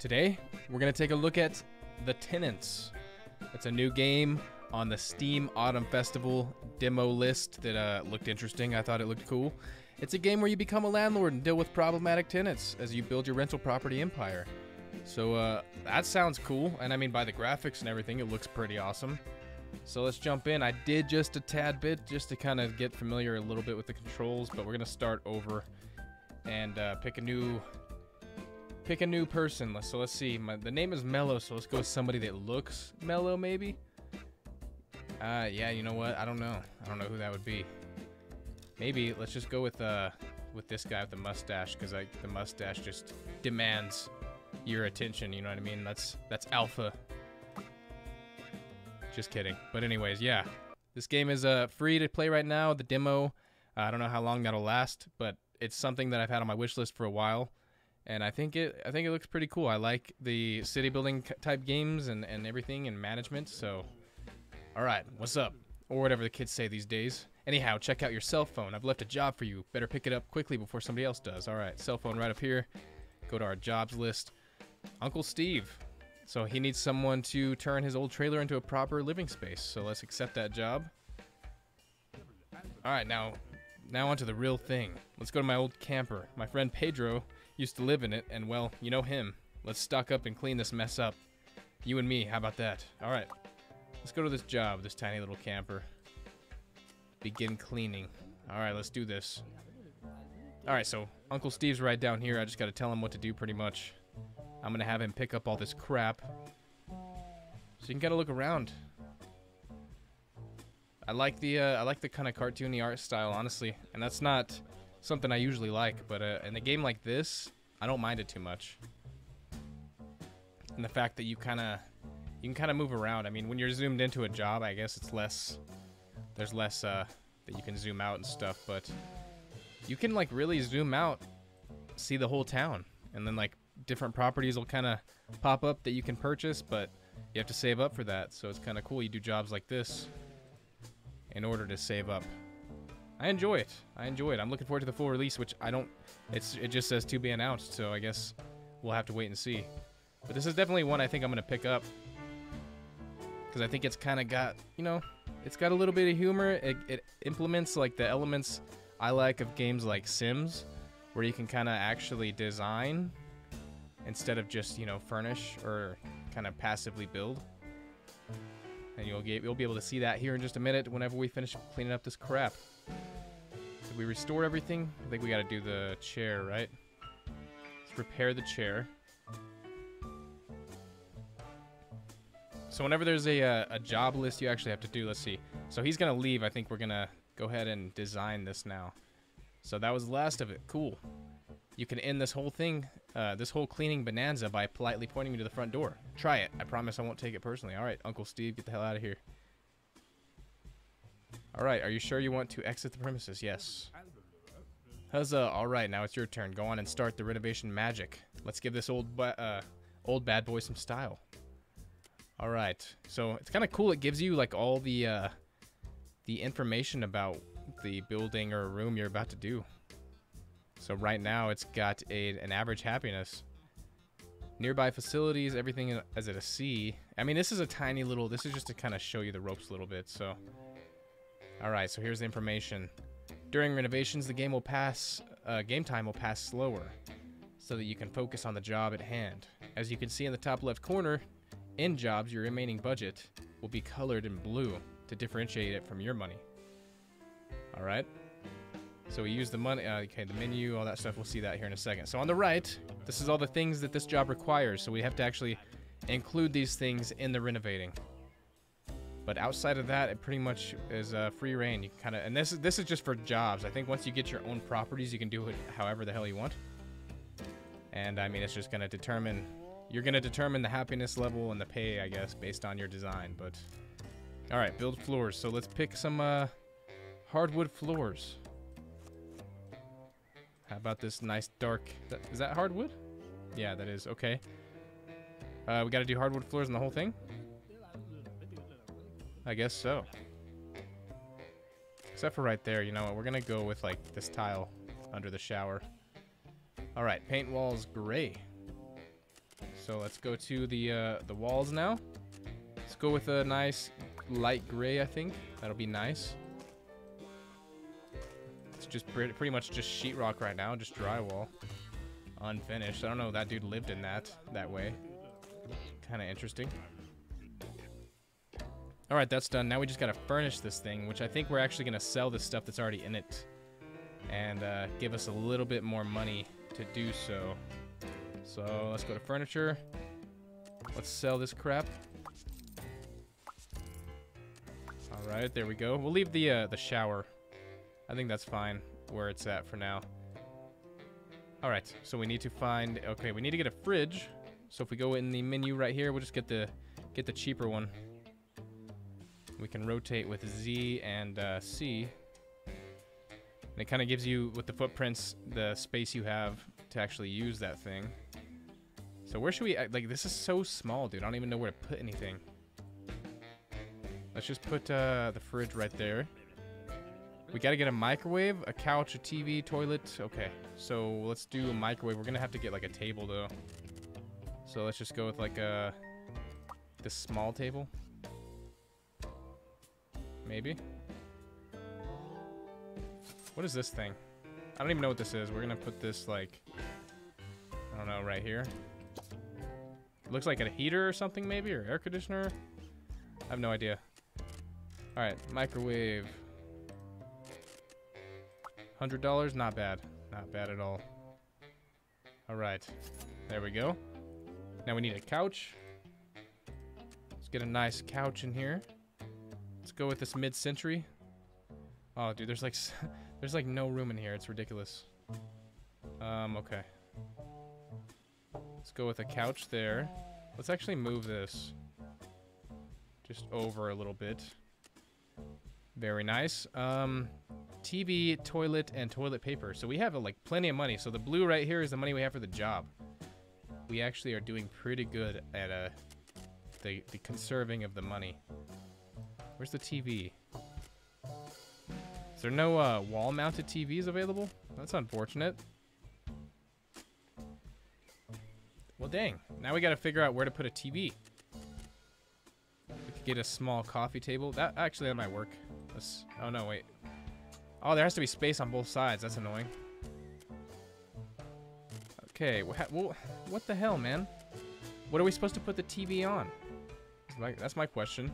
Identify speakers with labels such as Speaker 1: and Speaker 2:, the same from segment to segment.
Speaker 1: Today, we're going to take a look at The Tenants. It's a new game on the Steam Autumn Festival demo list that uh, looked interesting. I thought it looked cool. It's a game where you become a landlord and deal with problematic tenants as you build your rental property empire. So uh, that sounds cool, and I mean by the graphics and everything, it looks pretty awesome. So let's jump in. I did just a tad bit just to kind of get familiar a little bit with the controls, but we're gonna start over and uh, pick a new pick a new person. Let's- So let's see. My, the name is Mellow, so let's go with somebody that looks mellow, maybe. Uh, yeah. You know what? I don't know. I don't know who that would be. Maybe let's just go with uh with this guy with the mustache because like the mustache just demands your attention. You know what I mean? That's that's alpha. Just kidding. But anyways, yeah. This game is uh free to play right now. The demo. Uh, I don't know how long that'll last, but it's something that I've had on my wish list for a while, and I think it I think it looks pretty cool. I like the city building type games and and everything and management. So, all right, what's up? Or whatever the kids say these days. Anyhow, check out your cell phone. I've left a job for you. Better pick it up quickly before somebody else does. All right, cell phone right up here. Go to our jobs list. Uncle Steve. So he needs someone to turn his old trailer into a proper living space. So let's accept that job. All right, now now onto the real thing. Let's go to my old camper. My friend Pedro used to live in it, and well, you know him. Let's stock up and clean this mess up. You and me, how about that? All right, let's go to this job, this tiny little camper. Begin cleaning. All right, let's do this. All right, so Uncle Steve's right down here. I just got to tell him what to do pretty much. I'm gonna have him pick up all this crap. So you can kind of look around. I like the uh, I like the kind of cartoony art style, honestly, and that's not something I usually like. But uh, in a game like this, I don't mind it too much. And the fact that you kind of you can kind of move around. I mean, when you're zoomed into a job, I guess it's less. There's less uh, that you can zoom out and stuff, but you can like really zoom out, see the whole town, and then like different properties will kind of pop up that you can purchase, but you have to save up for that. So it's kind of cool. You do jobs like this in order to save up. I enjoy it. I enjoy it. I'm looking forward to the full release, which I don't. It's it just says to be announced, so I guess we'll have to wait and see. But this is definitely one I think I'm gonna pick up because I think it's kind of got you know, it's got a little bit of humor. It, it implements like the elements I like of games like Sims, where you can kind of actually design instead of just you know furnish or kind of passively build. And you'll get you'll be able to see that here in just a minute whenever we finish cleaning up this crap. We restore everything? I think we got to do the chair, right? Let's repair the chair. So whenever there's a uh, a job list you actually have to do, let's see. So he's gonna leave. I think we're gonna go ahead and design this now. So that was the last of it. Cool. You can end this whole thing, uh, this whole cleaning bonanza by politely pointing me to the front door. Try it. I promise I won't take it personally. All right, Uncle Steve, get the hell out of here. All right, are you sure you want to exit the premises? Yes. Huzzah! All right, now it's your turn. Go on and start the renovation magic. Let's give this old, uh, old bad boy some style. All right, so it's kind of cool. It gives you like all the, uh, the information about the building or room you're about to do. So right now it's got a, an average happiness. Nearby facilities, everything is at a C. I mean, this is a tiny little, this is just to kind of show you the ropes a little bit, so. All right, so here's the information. During renovations, the game will pass, uh, game time will pass slower so that you can focus on the job at hand. As you can see in the top left corner, in jobs, your remaining budget will be colored in blue to differentiate it from your money. All right. So we use the money, uh, okay, the menu, all that stuff. We'll see that here in a second. So on the right, this is all the things that this job requires. So we have to actually include these things in the renovating. But outside of that, it pretty much is uh, free reign. You kind of, and this is this is just for jobs. I think once you get your own properties, you can do it however the hell you want. And I mean, it's just gonna determine, you're gonna determine the happiness level and the pay, I guess, based on your design. But all right, build floors. So let's pick some uh, hardwood floors. How about this nice dark? Is that hardwood? Yeah, that is. Okay. Uh, we got to do hardwood floors in the whole thing. I guess so. Except for right there, you know what? We're gonna go with like this tile under the shower. All right, paint walls gray. So So let's go to the uh, the walls now. Let's go with a nice light gray, I think. That'll be nice. It's just pretty, pretty much just sheetrock right now, just drywall. Unfinished. I don't know that dude lived in that that way. Kind of interesting. All right, that's done. Now we just gotta furnish this thing, which I think we're actually gonna sell the stuff that's already in it and uh, give us a little bit more money to do so. So let's go to furniture. Let's sell this crap. All right, there we go. We'll leave the uh, the shower. I think that's fine where it's at for now. All right, so we need to find. Okay, we need to get a fridge. So if we go in the menu right here, we'll just get the get the cheaper one. We can rotate with Z and uh, C. And it kind of gives you, with the footprints, the space you have to actually use that thing. So where should we, uh, like, this is so small, dude. I don't even know where to put anything. Let's just put uh, the fridge right there. We got to get a microwave, a couch, a TV, toilet. Okay, so let's do a microwave. We're to have to get, like, a table, though. So let's just go with, like, a... This small table. Maybe. What is this thing? I don't even know what this is. We're gonna put this like, I don't know, right here. It looks like a heater or something maybe, or air conditioner. I have no idea. All right, microwave. $100, not bad. Not bad at all. All right, there we go. Now we need a couch. Let's get a nice couch in here. Go with this mid-century. Oh, dude, there's like, there's like no room in here. It's ridiculous. Um, okay. Let's go with a couch there. Let's actually move this just over a little bit. Very nice. Um, TV, toilet, and toilet paper. So we have like plenty of money. So the blue right here is the money we have for the job. We actually are doing pretty good at uh, the, the conserving of the money. Where's the TV? Is there no uh, wall-mounted TVs available? That's unfortunate. Well, dang. Now we got to figure out where to put a TV. We could get a small coffee table. That actually that might work. Let's, oh no, wait. Oh, there has to be space on both sides. That's annoying. Okay, well, what the hell, man? What are we supposed to put the TV on? That's my question.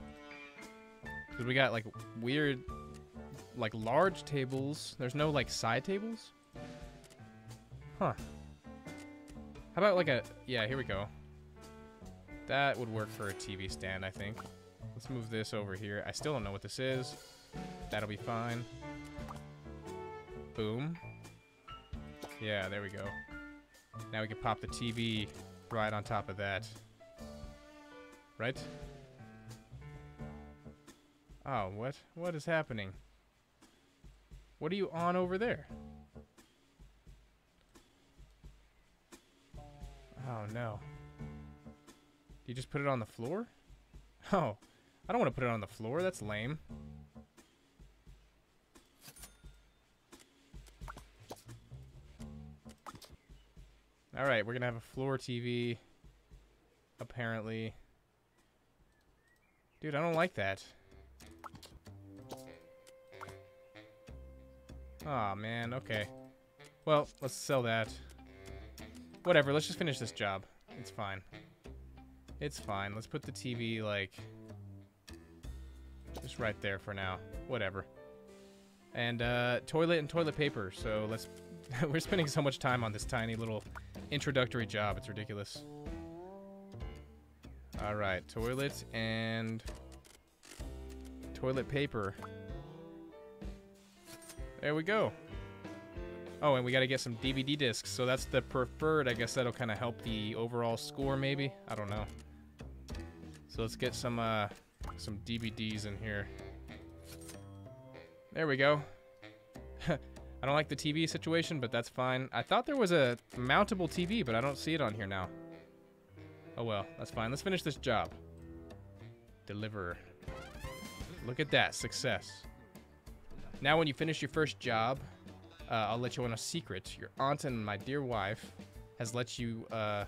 Speaker 1: Because we got like weird, like large tables. There's no like side tables? Huh. How about like a, yeah, here we go. That would work for a TV stand, I think. Let's move this over here. I still don't know what this is. That'll be fine. Boom. Yeah, there we go. Now we can pop the TV right on top of that. Right? Oh, what? What is happening? What are you on over there? Oh, no. You just put it on the floor? Oh, I don't want to put it on the floor. That's lame. Alright, we're going to have a floor TV. Apparently. Dude, I don't like that. Aw, oh, man, okay. Well, let's sell that. Whatever, let's just finish this job. It's fine. It's fine. Let's put the TV, like, just right there for now. Whatever. And, uh, toilet and toilet paper. So let's, we're spending so much time on this tiny little introductory job. It's ridiculous. All right, toilet and toilet paper. There we go. Oh, and we got to get some DVD discs. So that's the preferred. I guess that'll kind of help the overall score, maybe. I don't know. So let's get some uh, some DVDs in here. There we go. I don't like the TV situation, but that's fine. I thought there was a mountable TV, but I don't see it on here now. Oh well, that's fine. Let's finish this job. Deliver. Look at that, success. Now, when you finish your first job, uh, I'll let you on a secret. Your aunt and my dear wife has let you uh,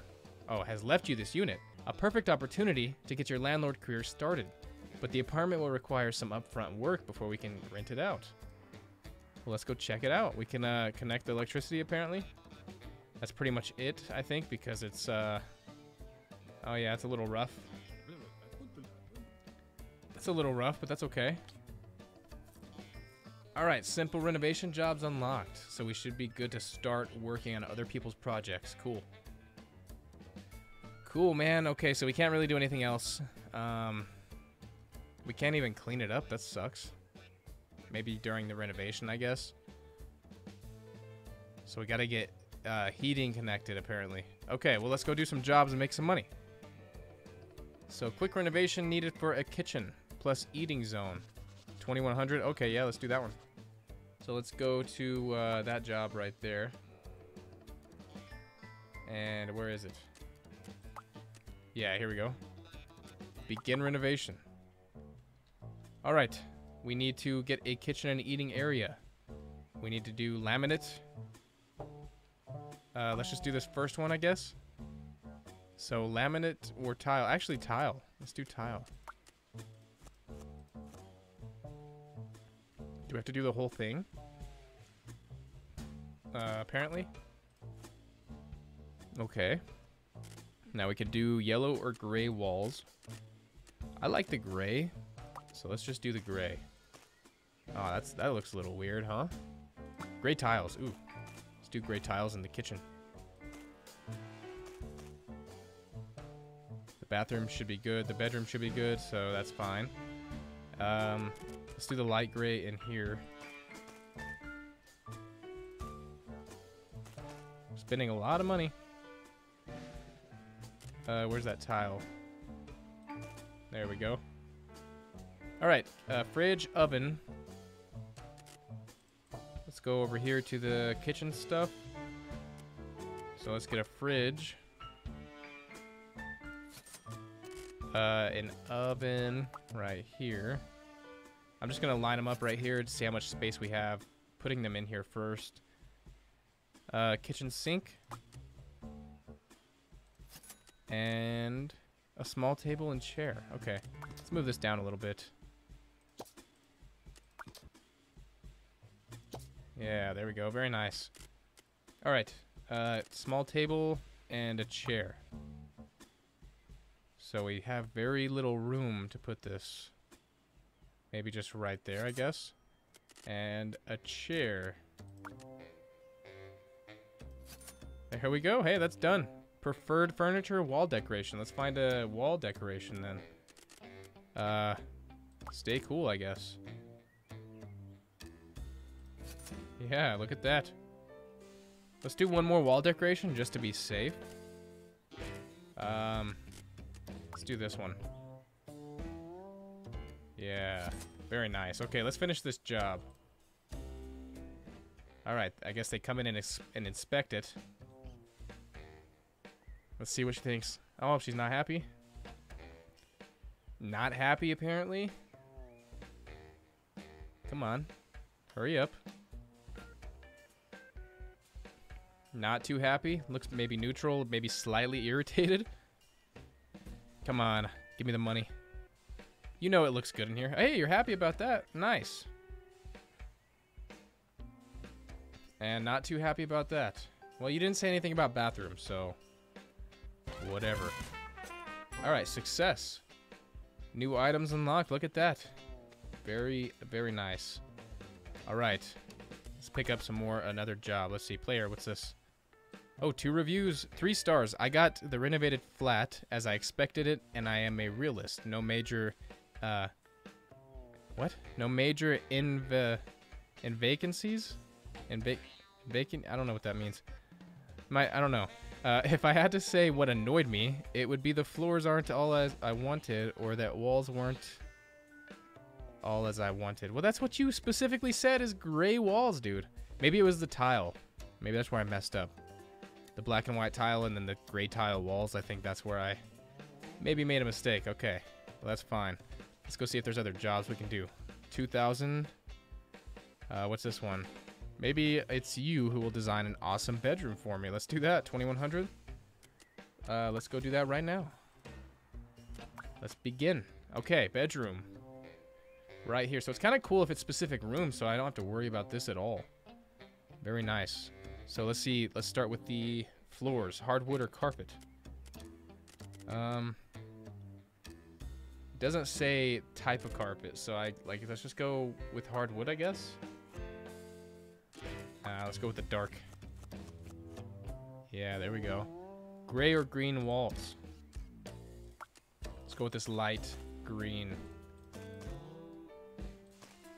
Speaker 1: oh, has left you this unit. A perfect opportunity to get your landlord career started. But the apartment will require some upfront work before we can rent it out. Well, let's go check it out. We can uh, connect the electricity, apparently. That's pretty much it, I think, because it's, uh... Oh, yeah, it's a little rough. It's a little rough, but that's okay. Alright, simple renovation jobs unlocked. So we should be good to start working on other people's projects. Cool. Cool, man. Okay, so we can't really do anything else. Um, we can't even clean it up. That sucks. Maybe during the renovation, I guess. So we gotta get uh, heating connected, apparently. Okay, well, let's go do some jobs and make some money. So quick renovation needed for a kitchen plus eating zone. 2100. Okay, yeah, let's do that one. So let's go to uh, that job right there. And where is it? Yeah, here we go. Begin renovation. All right, we need to get a kitchen and eating area. We need to do laminate. Uh, let's just do this first one, I guess. So laminate or tile. Actually, tile. Let's do tile. Do we have to do the whole thing? Uh, apparently. Okay. Now we could do yellow or gray walls. I like the gray, so let's just do the gray. Oh, that's that looks a little weird, huh? Gray tiles. Ooh. Let's do gray tiles in the kitchen. The bathroom should be good. The bedroom should be good, so that's fine. Um, let's do the light gray in here. Spending a lot of money. Uh, where's that tile? There we go. Alright, uh, fridge, oven. Let's go over here to the kitchen stuff. So let's get a fridge. Uh, an oven right here. I'm just going to line them up right here to see how much space we have. Putting them in here first. Uh, kitchen sink. And a small table and chair. Okay, let's move this down a little bit. Yeah, there we go. Very nice. All right, uh, small table and a chair. So we have very little room to put this. Maybe just right there, I guess. And a chair. There we go. Hey, that's done. Preferred furniture, wall decoration. Let's find a wall decoration then. Uh, stay cool, I guess. Yeah, look at that. Let's do one more wall decoration just to be safe. Um, let's do this one. Yeah, very nice. Okay, let's finish this job. All right, I guess they come in and, and inspect it. Let's see what she thinks. Oh, she's not happy? Not happy, apparently? Come on. Hurry up. Not too happy. Looks maybe neutral, maybe slightly irritated. Come on. Give me the money. You know it looks good in here. Hey, you're happy about that. Nice. And not too happy about that. Well, you didn't say anything about bathrooms, so... Whatever. Alright, success. New items unlocked. Look at that. Very, very nice. Alright. Let's pick up some more, another job. Let's see. Player, what's this? Oh, two reviews. Three stars. I got the renovated flat as I expected it, and I am a realist. No major, uh... What? No major in the... In vacancies? In va vacant? I don't know what that means. My, I don't know. Uh, if I had to say what annoyed me, it would be the floors aren't all as I wanted, or that walls weren't all as I wanted. Well, that's what you specifically said is gray walls, dude. Maybe it was the tile. Maybe that's where I messed up. The black and white tile and then the gray tile walls. I think that's where I maybe made a mistake. Okay, well, that's fine. Let's go see if there's other jobs we can do. 2,000. Uh, what's this one? Maybe it's you who will design an awesome bedroom for me. Let's do that. 2100. Uh, let's go do that right now. Let's begin. Okay, bedroom. Right here. So it's kind of cool if it's specific rooms, so I don't have to worry about this at all. Very nice. So let's see. Let's start with the floors. Hardwood or carpet? Um, doesn't say type of carpet, so I like. Let's just go with hardwood, I guess. Let's go with the dark. Yeah, there we go. Gray or green walls. Let's go with this light green.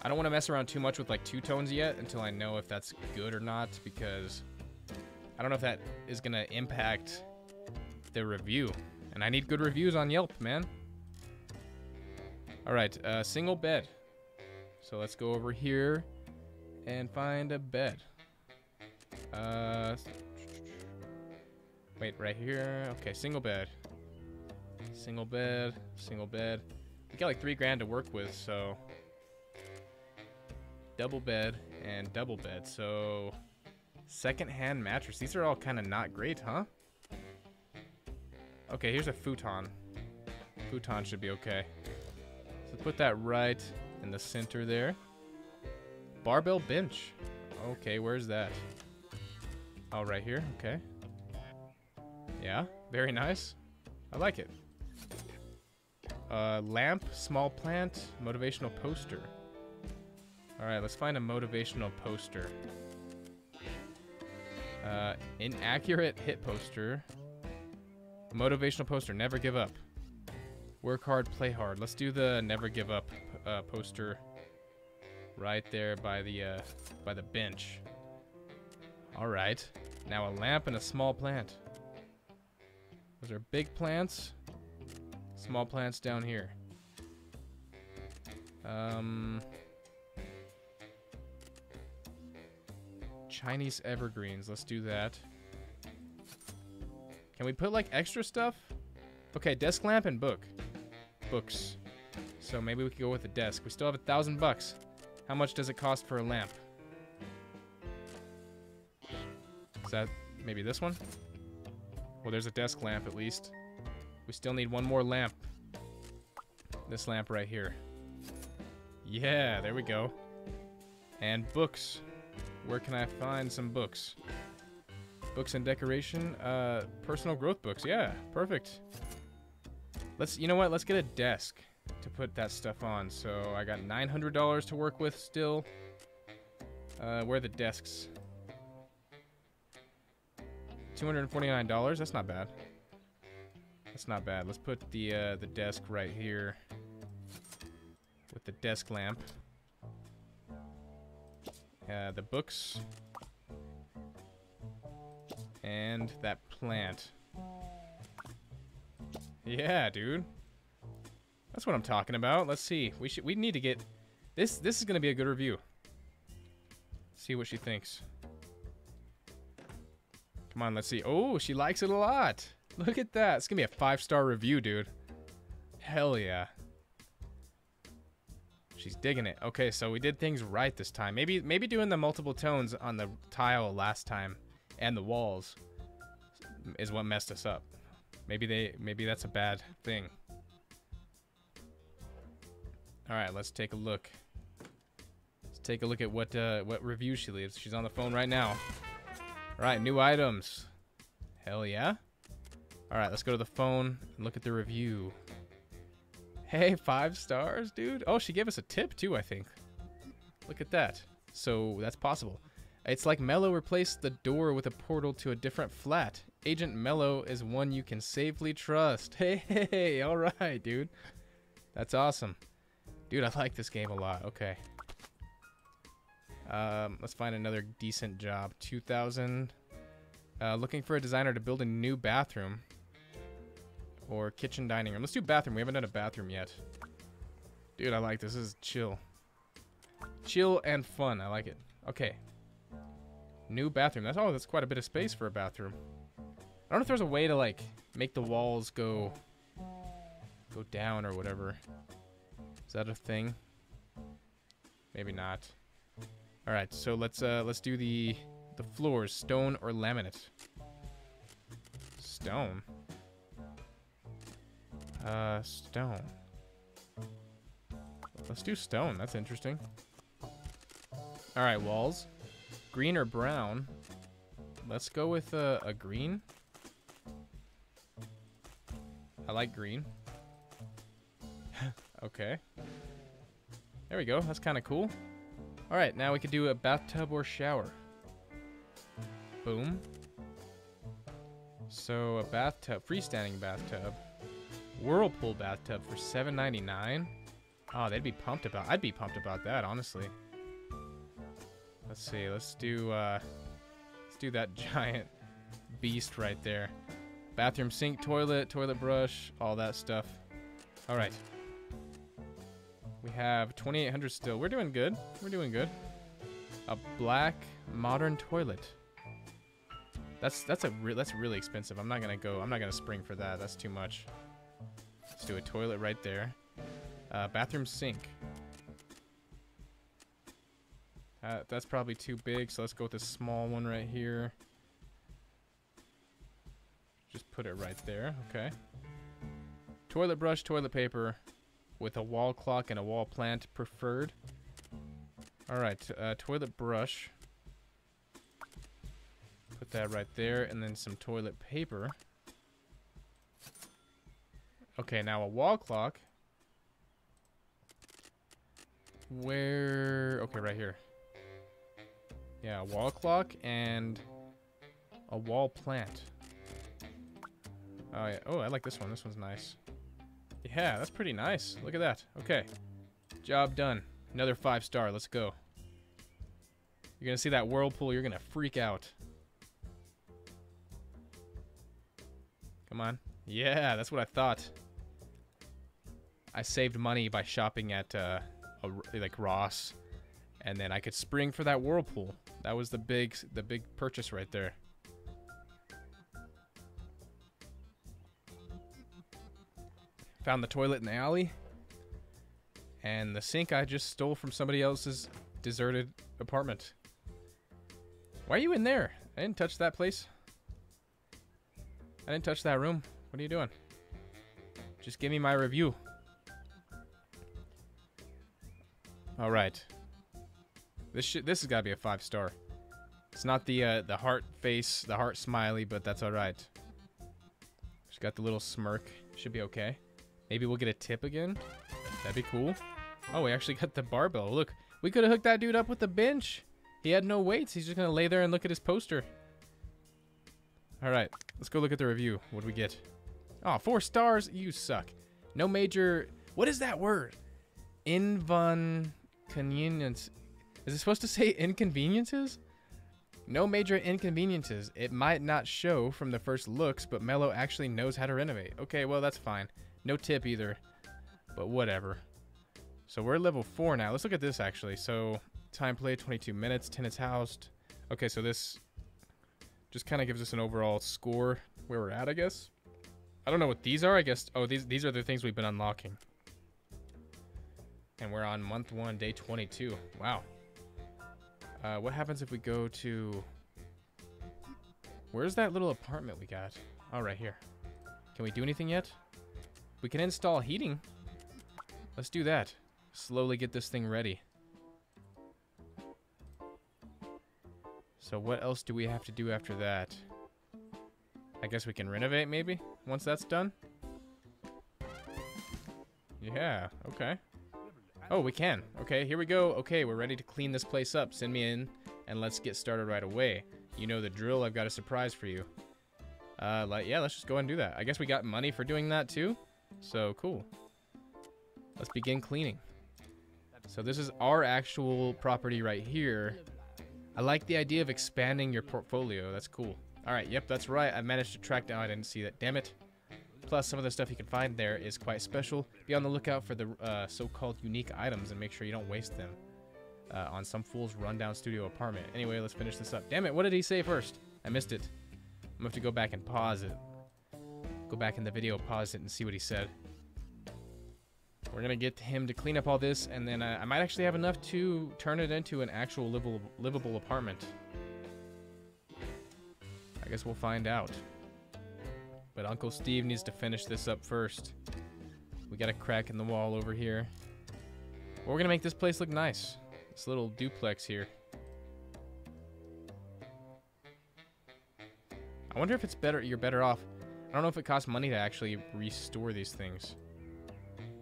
Speaker 1: I don't want to mess around too much with like two tones yet until I know if that's good or not because I don't know if that is going to impact the review. And I need good reviews on Yelp, man. All right, uh, single bed. So let's go over here and find a bed. Uh, wait, right here. Okay, single bed. Single bed, single bed. We got like three grand to work with, so double bed and double bed. So second-hand mattress. These are all kind of not great, huh? Okay, here's a futon. Futon should be okay. So put that right in the center there. Barbell bench. Okay, where's that? Oh, right here. Okay. Yeah, very nice. I like it. Uh, lamp, small plant, motivational poster. Alright, let's find a motivational poster. Uh, inaccurate hit poster. Motivational poster, never give up. Work hard, play hard. Let's do the never give up uh, poster right there by the uh, by the bench. All right. Now a lamp and a small plant. Those are big plants. Small plants down here. Um, Chinese evergreens. Let's do that. Can we put like extra stuff? Okay, desk lamp and book. Books. So maybe we could go with a desk. We still have a thousand bucks. How much does it cost for a lamp? Is that maybe this one? Well, there's a desk lamp at least. We still need one more lamp. This lamp right here. Yeah, there we go. And books. Where can I find some books? Books and decoration. Uh, personal growth books. Yeah, perfect. Let's, you know what? Let's get a desk to put that stuff on. So I got $900 to work with still. Uh, where are the desks? $249. That's not bad. That's not bad. Let's put the uh, the desk right here with the desk lamp. Uh, the books and that plant. Yeah, dude. That's what I'm talking about. Let's see. We should we need to get this this is going to be a good review. See what she thinks. Come on, let's see. Oh, she likes it a lot. Look at that. It's going to be a five-star review, dude. Hell yeah. She's digging it. Okay, so we did things right this time. Maybe maybe doing the multiple tones on the tile last time and the walls is what messed us up. Maybe they maybe that's a bad thing. All right, let's take a look. Let's take a look at what uh, what review she leaves. She's on the phone right now. All right, new items. Hell yeah. All right, let's go to the phone and look at the review. Hey, five stars, dude. Oh, she gave us a tip too, I think. Look at that. So that's possible. It's like Mellow replaced the door with a portal to a different flat. Agent Mellow is one you can safely trust. Hey, hey, hey, all right, dude. That's awesome. Dude, I like this game a lot. Okay. Um, let's find another decent job. 2000. Uh, looking for a designer to build a new bathroom. Or kitchen dining room. Let's do bathroom. We haven't done a bathroom yet. Dude, I like this. This is chill. Chill and fun. I like it. Okay. New bathroom. That's oh, that's quite a bit of space for a bathroom. I don't know if there's a way to like make the walls go go down or whatever. Is that a thing? Maybe not. All right, so let's uh let's do the the floors, stone or laminate. Stone. Uh, stone. Let's do stone. That's interesting. All right, walls. Green or brown? Let's go with a, a green. I like green. okay. There we go. That's kind of cool. All right, now we could do a bathtub or shower. Boom. So a bathtub, freestanding bathtub, whirlpool bathtub for $7.99. Oh, they'd be pumped about. I'd be pumped about that, honestly. Let's see. Let's do. Uh, let's do that giant beast right there. Bathroom sink, toilet, toilet brush, all that stuff. All right. We have 2,800 still. We're doing good. We're doing good. A black modern toilet. That's that's a re that's really expensive. I'm not gonna go. I'm not gonna spring for that. That's too much. Let's do a toilet right there. Uh, bathroom sink. Uh, that's probably too big, so let's go with a small one right here. Just put it right there. Okay. Toilet brush, toilet paper, with a wall clock and a wall plant preferred. All right, uh, toilet brush. Put that right there, and then some toilet paper. Okay, now a wall clock. Where? Okay, right here. Yeah, a wall clock and a wall plant. Oh, yeah. Oh, I like this one. This one's nice. Yeah, that's pretty nice. Look at that. Okay. Job done. Another five star. Let's go. You're going to see that whirlpool. You're going to freak out. Come on. Yeah, that's what I thought. I saved money by shopping at uh, a, like Ross, and then I could spring for that whirlpool. That was the big, the big purchase right there. Found the toilet in the alley. And the sink I just stole from somebody else's deserted apartment. Why are you in there? I didn't touch that place. I didn't touch that room. What are you doing? Just give me my review. All right. This should, this has got to be a five star. It's not the uh, the heart face, the heart smiley, but that's all right. She's got the little smirk. Should be okay. Maybe we'll get a tip again. That'd be cool. Oh, we actually got the barbell. Look, we could have hooked that dude up with the bench. He had no weights. He's just going to lay there and look at his poster. All right, let's go look at the review. What do we get? Oh, four stars. You suck. No major... What is that word? Inconvenience. Is it supposed to say inconveniences? No major inconveniences. It might not show from the first looks, but Mellow actually knows how to renovate. Okay, well, that's fine. No tip either, but whatever. So we're level 4 now. Let's look at this, actually. So time play, 22 minutes. Tenants housed. Okay, so this just kind of gives us an overall score where we're at, I guess. I don't know what these are. I guess, oh, these, these are the things we've been unlocking. And we're on month 1, day 22. Wow. Uh, what happens if we go to... Where's that little apartment we got? Oh, right here. Can we do anything yet? We can install heating. Let's do that. Slowly get this thing ready. So what else do we have to do after that? I guess we can renovate maybe once that's done. Yeah, okay. Oh, we can. Okay, here we go. Okay, we're ready to clean this place up. Send me in and let's get started right away. You know the drill. I've got a surprise for you. Uh, like, yeah, let's just go and do that. I guess we got money for doing that too. So, cool. Let's begin cleaning. So this is our actual property right here. I like the idea of expanding your portfolio. That's cool. All right, yep, that's right. I managed to track down. I didn't see that. Damn it. Plus, some of the stuff you can find there is quite special. Be on the lookout for the uh, so-called unique items and make sure you don't waste them uh, on some fool's rundown studio apartment. Anyway, let's finish this up. Damn it, what did he say first? I missed it. I'm gonna have to go back and pause it. Go back in the video, pause it, and see what he said. We're gonna get him to clean up all this, and then uh, I might actually have enough to turn it into an actual livable, livable apartment. I guess we'll find out. But Uncle Steve needs to finish this up first. We got a crack in the wall over here. We're gonna make this place look nice. This little duplex here. I wonder if it's better. You're better off. I don't know if it costs money to actually restore these things.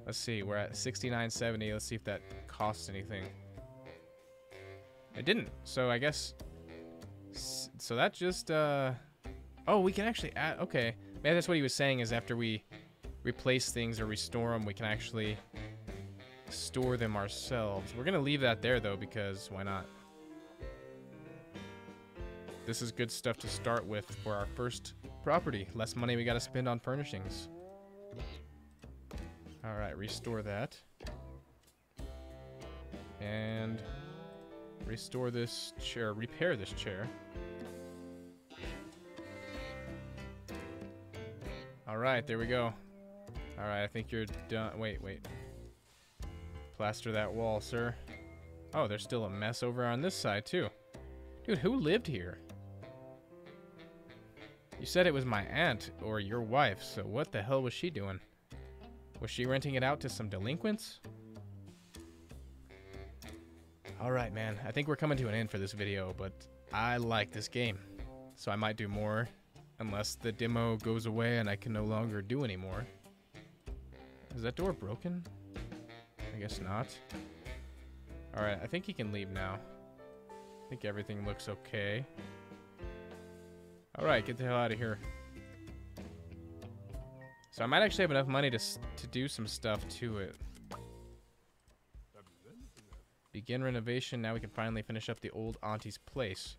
Speaker 1: Let's see. We're at 69.70. Let's see if that costs anything. It didn't. So I guess. So that just. uh Oh, we can actually add. Okay. Maybe that's what he was saying. Is after we replace things or restore them, we can actually store them ourselves. We're gonna leave that there though because why not? This is good stuff to start with for our first property. Less money we gotta spend on furnishings. Alright, restore that. And restore this chair, repair this chair. Alright, there we go. Alright, I think you're done. Wait, wait. Plaster that wall, sir. Oh, there's still a mess over on this side, too. Dude, who lived here? You said it was my aunt or your wife, so what the hell was she doing? Was she renting it out to some delinquents? Alright, man. I think we're coming to an end for this video, but I like this game. So I might do more, unless the demo goes away and I can no longer do any more. Is that door broken? I guess not. Alright, I think he can leave now. I think everything looks okay. Alright, get the hell out of here. So I might actually have enough money to, to do some stuff to it. Begin renovation. Now we can finally finish up the old auntie's place.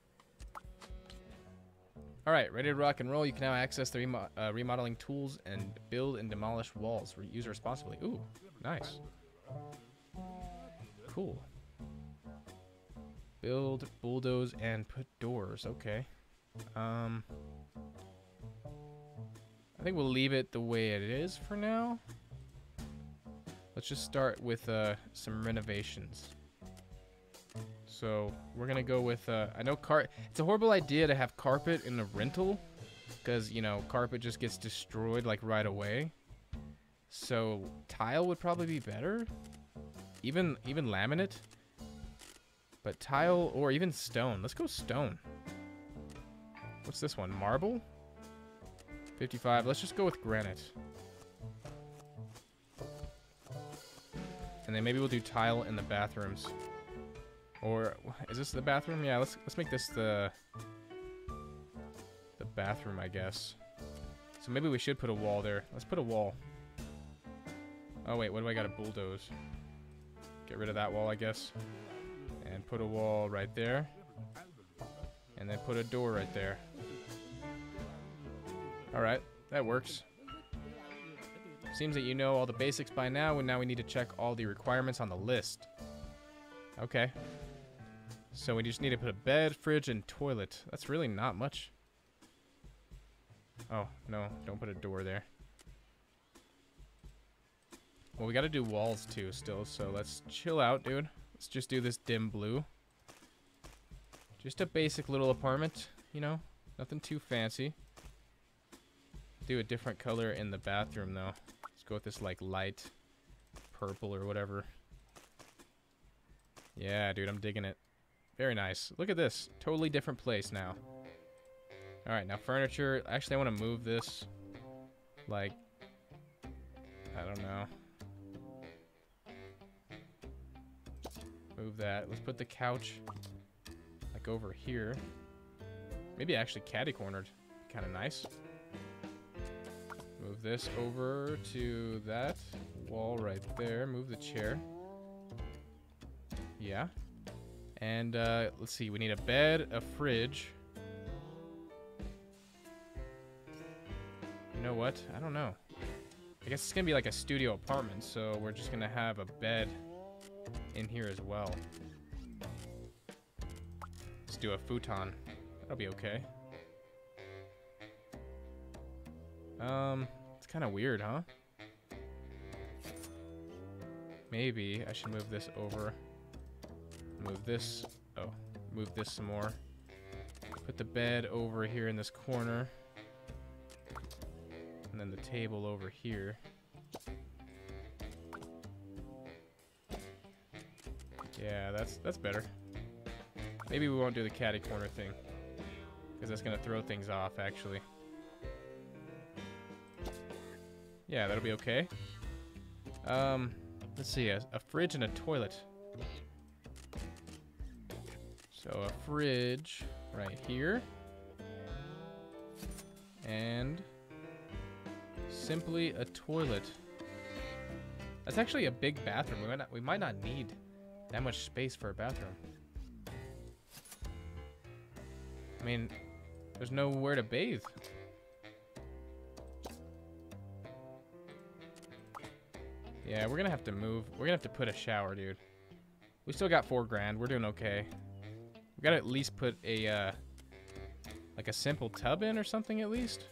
Speaker 1: Alright, ready to rock and roll. You can now access the remo uh, remodeling tools and build and demolish walls. Use responsibly. Ooh, nice. Cool. Build, bulldoze, and put doors. Okay. Um, I think we'll leave it the way it is for now. Let's just start with uh, some renovations. So we're gonna go with. Uh, I know car. It's a horrible idea to have carpet in a rental, because you know carpet just gets destroyed like right away. So tile would probably be better. Even even laminate. But tile or even stone. Let's go stone. What's this one? Marble? 55. Let's just go with granite. And then maybe we'll do tile in the bathrooms. Or is this the bathroom? Yeah, let's let's make this the the bathroom, I guess. So maybe we should put a wall there. Let's put a wall. Oh wait, what do I got to bulldoze? Get rid of that wall, I guess. And put a wall right there. And then put a door right there. Alright, that works. Seems that you know all the basics by now, and now we need to check all the requirements on the list. Okay. So we just need to put a bed, fridge, and toilet. That's really not much. Oh, no, don't put a door there. Well, we gotta do walls too still, so let's chill out, dude. Let's just do this dim blue. Just a basic little apartment, you know? Nothing too fancy. Do a different color in the bathroom, though. Let's go with this, like, light purple or whatever. Yeah, dude, I'm digging it. Very nice. Look at this. Totally different place now. Alright, now furniture. Actually, I want to move this. Like, I don't know. Move that. Let's put the couch like over here. Maybe actually caddy cornered. Kind of nice. Move this over to that wall right there. Move the chair. Yeah. And uh, let's see, we need a bed, a fridge. You know what? I don't know. I guess it's gonna be like a studio apartment, so we're just gonna have a bed in here as well Let's do a futon. That'll be okay. Um, kind of weird, huh? Maybe I should move this over. Move this. Oh, move this some more. Put the bed over here in this corner. And then the table over here. Yeah, that's that's better. Maybe we won't do the caddy corner thing. Because that's going to throw things off, actually. Yeah, that'll be okay. Um, let's see, a, a fridge and a toilet. So a fridge right here. And simply a toilet. That's actually a big bathroom. We might not, we might not need that much space for a bathroom. I mean, there's nowhere to bathe. Yeah, we're gonna have to move. We're gonna have to put a shower, dude. We still got four grand. We're doing okay. We gotta at least put a, uh, like a simple tub in or something at least.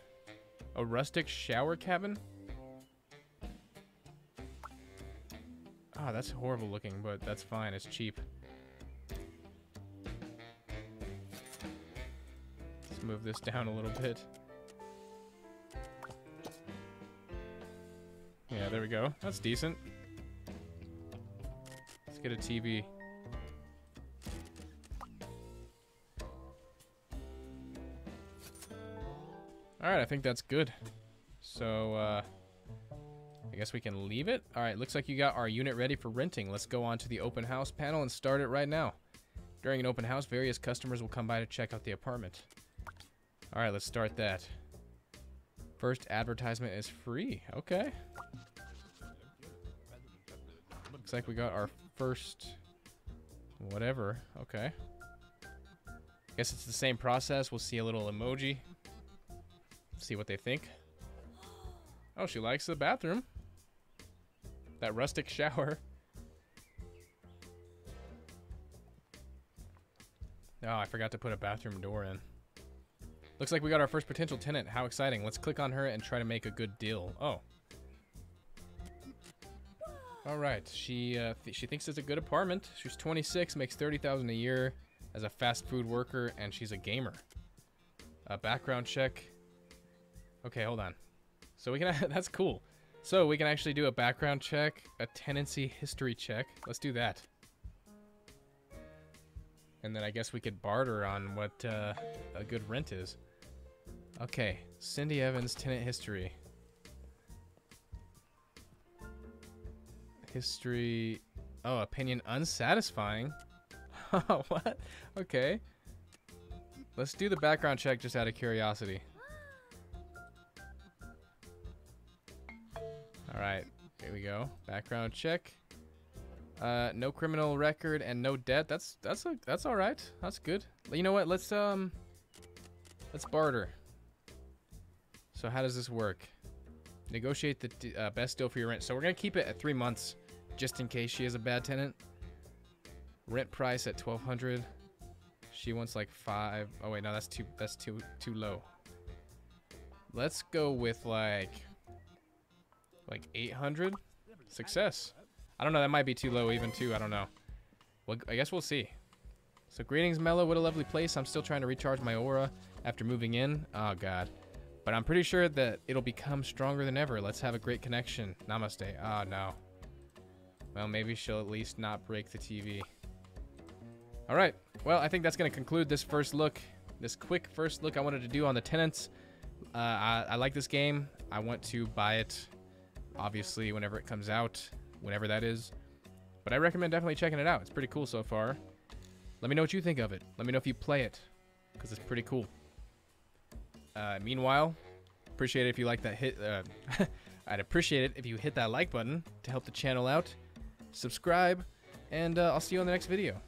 Speaker 1: A rustic shower cabin. Ah, oh, that's horrible looking, but that's fine. It's cheap. Let's move this down a little bit. Yeah, there we go. That's decent. Let's get a TV. Alright, I think that's good. So, uh, I guess we can leave it. Alright, looks like you got our unit ready for renting. Let's go on to the open house panel and start it right now. During an open house, various customers will come by to check out the apartment. Alright, let's start that. First advertisement is free. Okay. Looks like we got our first whatever. Okay. Guess it's the same process. We'll see a little emoji. See what they think. Oh, she likes the bathroom. That rustic shower. Oh, I forgot to put a bathroom door in. Looks like we got our first potential tenant. How exciting. Let's click on her and try to make a good deal. Oh. All right. She uh, th she thinks it's a good apartment. She's 26, makes 30,000 a year as a fast food worker, and she's a gamer. A background check. Okay, hold on. So we can, that's cool. So we can actually do a background check, a tenancy history check. Let's do that. And then I guess we could barter on what uh, a good rent is. Okay, Cindy Evans, tenant history. History, oh, opinion unsatisfying. what? Okay. Let's do the background check just out of curiosity. All right, here we go. Background check. Uh, no criminal record and no debt. That's that's a, that's all right. That's good. You know what? Let's um, let's barter. So how does this work? Negotiate the uh, best deal for your rent. So we're gonna keep it at three months, just in case she is a bad tenant. Rent price at twelve hundred. She wants like five. Oh wait, no, that's too that's too too low. Let's go with like like 800. Success. I don't know. That might be too low even too. I don't know. Well, I guess we'll see. So greetings, Mellow. What a lovely place. I'm still trying to recharge my aura after moving in. Oh god. But I'm pretty sure that it'll become stronger than ever. Let's have a great connection. Namaste. Ah, oh, no. Well, maybe she'll at least not break the TV. All right. Well, I think that's going to conclude this first look, this quick first look I wanted to do on the tenants. Uh, I, I like this game. I want to buy it, obviously, whenever it comes out, whenever that is. But I recommend definitely checking it out. It's pretty cool so far. Let me know what you think of it. Let me know if you play it, because it's pretty cool. Uh, meanwhile, appreciate it if you like that hit. Uh, I'd appreciate it if you hit that like button to help the channel out. Subscribe, and uh, I'll see you on the next video.